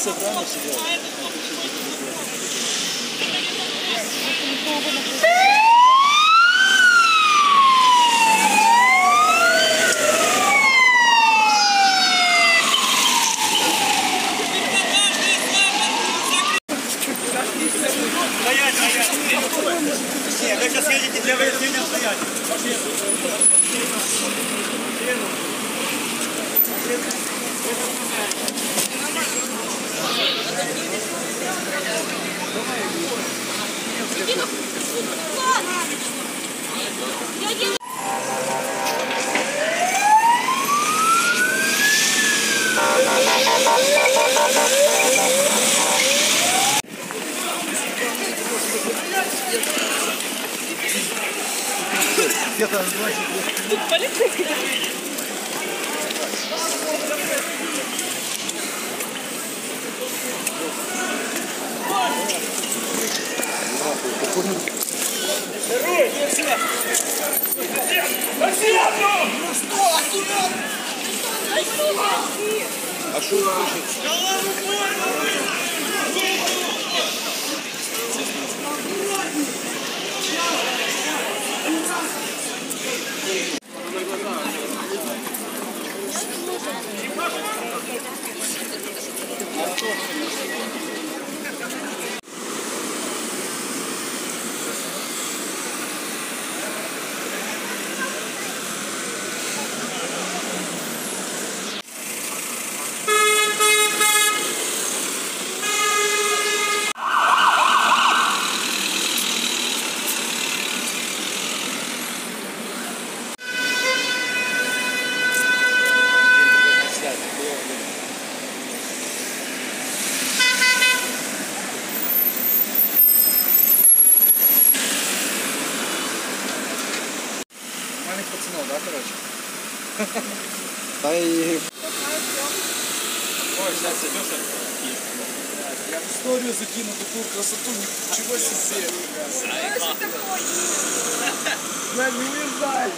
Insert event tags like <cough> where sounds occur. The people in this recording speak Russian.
Стоять, стоять. Нет, вы сейчас едете для выяснения где-то 20 лет. Тут полицейский. Стоять. Нормальных пацанов, да, короче? <laughs> Та й Ой, сейчас идешь. Я в историю закину такую красоту, ничего себе. Блядь, не уезжай.